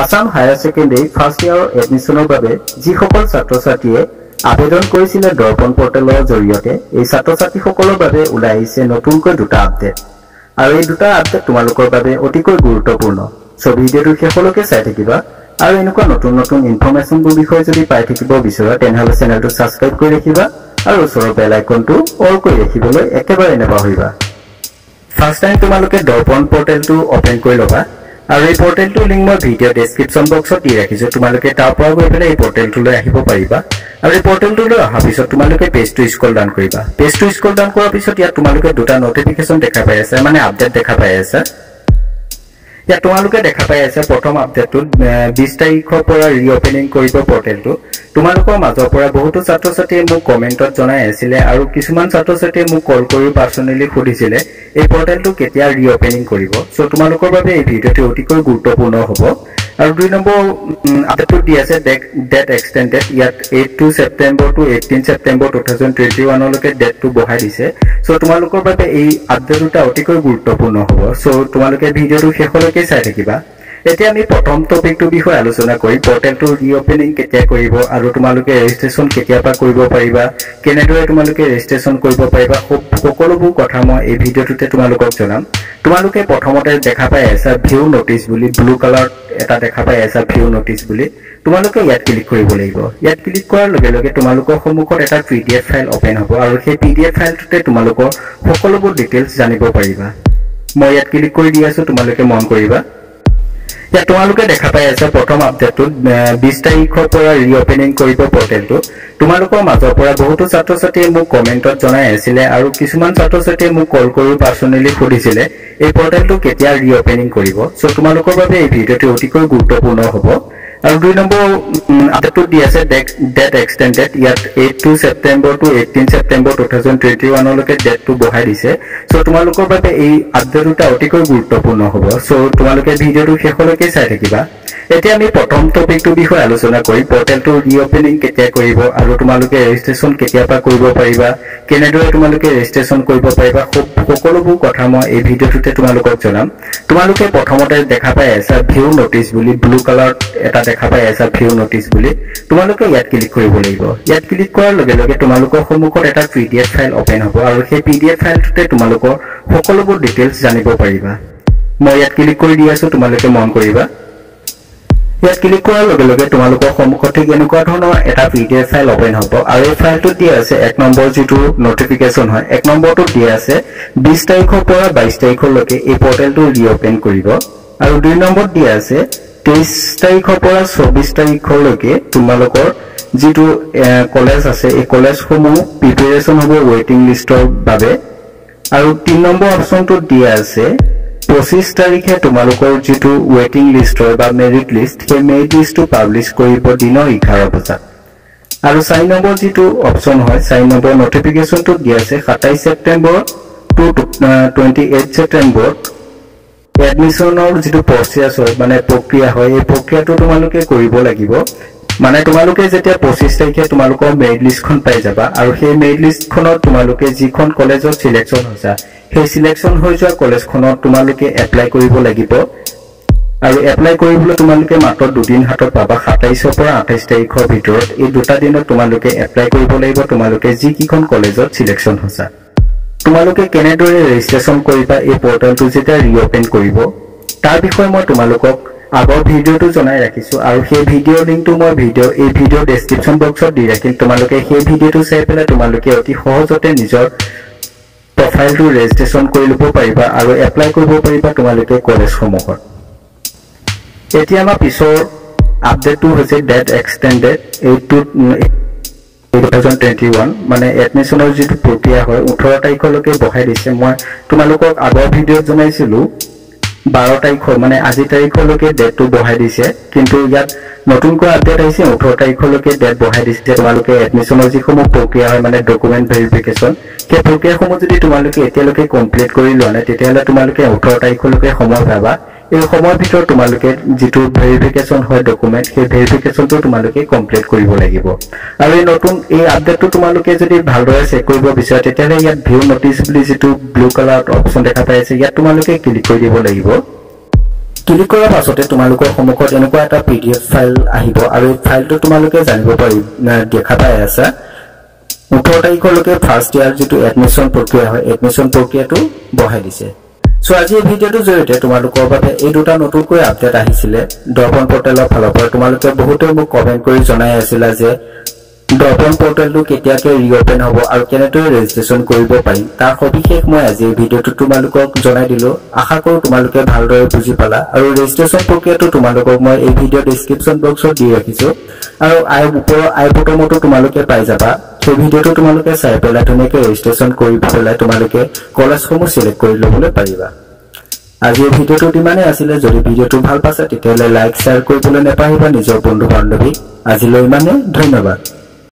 Assam higher secondary first ইয়াৰৰ এডমিশ্যনৰ বাবে যিসকল ছাত্ৰ ছাত্ৰীয়ে আবেদন কৰিছিলে দৰ্পণ পৰ্টেলৰ জৰিয়তে এই ছাত্ৰ ছাত্ৰীসকলৰ বাবে ওলাই আহিছে নতুনকৈ দুটা আপডেট। আৰু এই দুটা আপডেট বাবে অতিকৈ গুৰুত্বপূৰ্ণ। চ' ভিডিঅ'টো শেষলৈকে চাই থাকিবা। আৰু এনেকুৱা নতুন নতুন ইনফৰ্মেশ্যনবোৰ বিষয়ে যদি পাই থাকিব বিচৰা তেনেহ'লে চেনেলটো ছাবস্ক্ৰাইব কৰি ৰাখিবা আৰু ওচৰৰ বেল আইকনটো অল কৰি ৰাখিবলৈ একেবাৰে নাপাহৰিবা। ফাৰ্ষ্ট টাইম তোমালোকে দৰ্পণ পৰ্টেলটো অপেন কৰি ল'বা। আৰু এই পৰ্টেলটোৰ লিংক মই ভিডিঅ' ডেছক্ৰিপশ্যন বক্সত দি ৰাখিছোঁ। তোমালোকে তাৰ পৰা গৈ পেলাই এই পৰ্টেলটোলৈ আহিব পাৰিবা। আৰু এই পৰ্টেলটোলৈ অহাৰ পিছত তোমালোকে পেজটো স্কল ডাউন কৰিবা। পেজটো স্কল ডাউন কৰাৰ পিছত ইয়াত তোমালোকে দুটা নটিফিকেশ্যন দেখা পাই আছে মানে আপডেট দেখা পাই আছে। ইয়াত তোমালোকে দেখা পাই আছে প্ৰথম আপডেটটোত বিশ তাৰিখৰ পৰা ৰিঅপেনিং কৰিব পৰ্টেলটো তোমালোকৰ মাজৰ পৰা বহুতো ছাত্ৰ ছাত্ৰীয়ে মোক কমেণ্টত জনাই আছিলে আৰু কিছুমান ছাত্ৰ ছাত্ৰীয়ে মোক কল কৰি পাৰ্চনেলি সুধিছিলে এই পৰ্টেলটো কেতিয়া ৰিঅপেনিং কৰিব। চ' তোমালোকৰ বাবে এই ভিডিঅ'টো অতিকৈ গুৰুত্বপূৰ্ণ হ'ব। আৰু দুই নম্বৰ আপডেটটো দি আছে ডেট এক্সটেণ্ডেড ইয়াত eight to September to eighteen September two thousand twenty ওৱানলৈকে ডেটটো বঢ়াই দিছে চ' তোমালোকৰ বাবে এই আপডেট দুটা অতিকৈ গুৰুত্বপূৰ্ণ হ'ব চ' তোমালোকে ভিডিঅ'টো শেষলৈকে চাই থাকিবা এতিয়া আমি প্ৰথম টপিকটোৰ বিষয়ে আলোচনা কৰিম। পৰ্টেলটো ৰিঅপেনিং কেতিয়া কৰিব আৰু তোমালোকে ৰেজিষ্ট্ৰেশ্যন কেতিয়াৰ পৰা কৰিব পাৰিবা কেনেদৰে তোমালোকে ৰেজিষ্ট্ৰেশ্যন কৰিব পাৰিবা সকলোবোৰ কথা মই এই ভিডিঅ'টোতে তোমালোকক জনাম। তোমালোকে প্ৰথমতে দেখা পাই আছা ভিউ নটিচ বুলি ব্লু কালাৰত এটা দেখা পাই আছা ভিউ নটিচ বুলি। তোমালোকে ইয়াত ক্লিক কৰিব লাগিব। ইয়াত ক্লিক কৰাৰ লগে লগে তোমালোকৰ সন্মুখত এটা P D F file open হ'ব আৰু সেই পি ডি এফ ফাইলটোতে তোমালোকৰ সকলোবোৰ ডিটেইলছ জানিব পাৰিবা। মই ইয়াত ক্লিক কৰি দি আছো তোমালোকে মন কৰিবা। ইয়াত তোমালোকে দেখা পাই আছে প্ৰথম আপডেটটোত বিশ তাৰিখৰ পৰা ৰিঅপেনিং কৰিব পৰ্টেলটো তোমালোকৰ মাজৰ পৰা বহুতো ছাত্ৰ ছাত্ৰীয়ে মোক কমেণ্টত জনাই আছিলে আৰু কিছুমান ছাত্ৰ ছাত্ৰীয়ে মোক কল কৰি পাৰ্চনেলি সুধিছিলে এই পৰ্টেলটো কেতিয়া ৰিঅপেনিং কৰিব? চ' তোমালোকৰ বাবে এই ভিডিঅ'টো অতিকৈ গুৰুত্বপূৰ্ণ হ'ব। আৰু দুই নম্বৰ আপডেটটোত দি আছে ডেট এক্সটেণ্ডেড ইয়াত eight to September to eighteen September two thousand twenty ওৱানলৈকে ডেটটো বঢ়াই দিছে। চ' তোমালোকৰ বাবে এই আপডেট দুটা অতিকৈ গুৰুত্বপূৰ্ণ হ'ব। চ' তোমালোকে ভিডিঅ'টো শেষলৈকে চাই থাকিবা। এতিয়া আমি প্ৰথম টপিকটোৰ বিষয়ে আলোচনা কৰিম। পৰ্টেলটো ৰিঅপেনিং কেতিয়া কৰিব আৰু তোমালোকে ৰেজিষ্ট্ৰেশ্যন কেতিয়াৰ পৰা কৰিব পাৰিবা কেনেদৰে তোমালোকে ৰেজিষ্ট্ৰেশ্যন কৰিব পাৰিবা সকলোবোৰ কথা মই এই ভিডিঅ'টোতে তোমালোকক জনাম। তোমালোকে প্ৰথমতে দেখা পাই আছা ভিউ নটিচ বুলি ব্লু কালাৰত এটা দেখা পাই আছা ভিউ নটিচ বুলি। তোমালোকে ইয়াত ক্লিক কৰিব লাগিব। ইয়াত ক্লিক কৰাৰ লগে লগে তোমালোকৰ সন্মুখত এটা P D F file open হ'ব আৰু সেই পি ডি এফ ফাইলটোতে তোমালোকৰ সকলোবোৰ ডিটেইলছ জানিব পাৰিবা। মই ইয়াত ক্লিক কৰি দি আছো তোমালোকে মন কৰিবা। ইয়াত ক্লিক কৰাৰ লগে লগে তোমালোকৰ সন্মুখত ঠিক এনেকুৱা ধৰণৰ এটা P D F file open হ'ব। আৰু এই ফাইলটোত দিয়া আছে এক নম্বৰ যিটো নটিফিকেশ্যন হয় এক নম্বৰটোত দিয়া আছে বিশ তাৰিখৰ পৰা বাইশ তাৰিখলৈকে এই পৰ্টেলটো ৰিঅপেন কৰিব। আৰু দুই নম্বৰত দিয়া আছে তেইছ তাৰিখৰ পৰা চৌবিশ তাৰিখলৈকে তোমালোকৰ যিটো কলেজ আছে এই কলেজসমূহ প্ৰিপেৰেশ্যন হ'ব ৱেইটিং লিষ্টৰ বাবে। আৰু তিনি নম্বৰ অপশ্যনটোত দিয়া আছে পঁচিছ তাৰিখে তোমালোকৰ যিটো ৱেইটিং লিষ্ট বা মেৰিট লিষ্ট সেই মেৰিট লিষ্টটো পাব্লিছ কৰিব দিনৰ এঘাৰ বজাত। আৰু চাৰি নম্বৰ যিটো অপশ্যন হয় চাৰি নম্বৰ নটিফিকেশ্যনটোত দিয়া আছে সাতাইছ ছেপ্টেম্বৰ টু টুৱেণ্টি এইট ছেপ্টেম্বৰত এডমিশ্যনৰ যিটো প্ৰচেছ হয় মানে প্ৰক্ৰিয়া হয় এই প্ৰক্ৰিয়াটো তোমালোকে কৰিব লাগিব। মানে তোমালোকে যেতিয়া পঁচিছ তাৰিখে তোমালোকৰ মেৰিট লিষ্টখন পাই যাবা আৰু সেই মেৰিট লিষ্টখনত তোমালোকে যিখন কলেজত চিলেকশ্যন হৈছা সেই চিলেকশ্যন হৈ যোৱা কলেজখনত তোমালোকে এপ্লাই কৰিব লাগিব। আৰু এপ্লাই কৰিবলৈ তোমালোকে মাত্ৰ দুদিন হাতত পাবা সাতাইছৰ পৰা আঠাইছ তাৰিখৰ ভিতৰত। এই দুটা দিনত তোমালোকে এপ্লাই কৰিব লাগিব তোমালোকে যিকেইখন কলেজত চিলেকশ্যন হৈছা। তোমালোকে কেনেদৰে ৰেজিষ্ট্ৰেশ্যন কৰিবা এই পৰ্টেলটো যেতিয়া ৰিঅপেন কৰিব তাৰ বিষয়ে মই তোমালোকক আগৰ ভিডিঅ'টো জনাই ৰাখিছোঁ। আৰু সেই ভিডিঅ'ৰ লিংকটো মই ভিডিঅ' এই ভিডিঅ' ডেছক্ৰিপশ্যন বক্সত দি ৰাখিম। তোমালোকে সেই ভিডিঅ'টো চাই পেলাই তোমালোকে অতি সহজতে নিজৰ প্ৰফাইলটো ৰেজিষ্ট্ৰেশ্যন কৰি ল'ব পাৰিবা আৰু এপ্লাই কৰিব পাৰিবা তোমালোকে কলেজসমূহত এতিয়া আমাৰ পিছৰ আপডেটটো হৈছে ডেট এক্সটেণ্ডেড এইটো টু থাউজেণ্ড টুৱেণ্টি ওৱান মানে এডমিশ্যনৰ যিটো প্ৰক্ৰিয়া হয় ওঠৰ তাৰিখলৈকে বঢ়াই দিছে। মই তোমালোকক আগৰ ভিডিঅ'ত জনাইছিলোঁ বাৰ তাৰিখৰ মানে আজি তাৰিখলৈকে ডেটটো বঢ়াই দিছে। কিন্তু ইয়াত নতুনকৈ আপডেট আহিছে ওঠৰ তাৰিখলৈকে ডেট বঢ়াই দিছে। তোমালোকে এডমিশ্যনৰ যিসমূহ প্ৰক্ৰিয়া হয় মানে ডকুমেণ্ট ভেৰিফিকেশ্যন সেই প্ৰক্ৰিয়াসমূহ যদি তোমালোকে এতিয়ালৈকে কমপ্লিট কৰি লোৱা নাই তেতিয়াহ'লে তোমালোকে ওঠৰ তাৰিখলৈকে সময় পাবা। এই সময়ৰ ভিতৰত তোমালোকে যিটো ভেৰিফিকেশ্যন হয় ডকুমেণ্ট সেই ভেৰিফিকেশ্যনটো তোমালোকে কমপ্লিট কৰিব লাগিব। আৰু এই নতুন এই আপডেটটো তোমালোকে যদি ভালদৰে চেক কৰিব বিচাৰা তেতিয়াহ'লে ইয়াত ভিউ নটিচ বুলি যিটো ব্লু কালাৰত অপশ্যন দেখা পাই আছে ইয়াত তোমালোকে ক্লিক কৰি দিব লাগিব। ক্লিক কৰাৰ পাছতে তোমালোকৰ সন্মুখত এনেকুৱা এটা পি ডি এফ ফাইল আহিব আৰু এই ফাইলটো তোমালোকে জানিব পাৰি দেখা পাই আছা। ওঠৰ তাৰিখলৈকে ফাৰ্ষ্ট ইয়াৰ যিটো এডমিশ্যন প্ৰক্ৰিয়া হয় এডমিশ্যন প্ৰক্ৰিয়াটো বঢ়াই দিছে। চ' আজি এই ভিডিঅ'টোৰ জৰিয়তে তোমালোকৰ বাবে এই দুটা নতুনকৈ আপডেট আহিছিলে। দৰ্পণ পৰ্টেলৰ ফালৰ পৰা তোমালোকে বহুতে মোক কমেণ্ট কৰি জনাই আছিলা যে দৰ্পণ পৰ্টেলটো কেতিয়াকে ৰিঅপেন হ'ব আৰু কেনেদৰে ৰেজিষ্ট্ৰেশ্যন কৰিব পাৰি। তাৰ সবিশেষ মই আজি এই ভিডিঅ'টো তোমালোকক জনাই দিলো। আশা কৰোঁ তোমালোকে ভালদৰে বুজি পালা আৰু ৰেজিষ্ট্ৰেশ্যন প্ৰক্ৰিয়াটো তোমালোকক মই এই ভিডিঅ' ডিছক্ৰিপশ্যন বক্সত দি ৰাখিছো। আৰু আই ওপৰৰ আই বটমতো তোমালোকে পাই যাবা। সেই ভিডিঅ'টো তোমালোকে চাই পেলাই ধুনীয়াকৈ ৰেজিষ্ট্ৰেশ্যন কৰি পেলাই তোমালোকে কলেজসমূহ চিলেক্ট কৰি ল'বলৈ পাৰিবা। আজি এই ভিডিঅ'টোত ইমানেই আছিলে যদি ভিডিঅ'টো ভাল পাইছে তেতিয়াহ'লে লাইক শ্বেয়াৰ কৰিবলৈ নাপাহৰিবা নিজৰ বন্ধু বান্ধৱীক আজিলৈ ইমানেই ধন্যবাদ।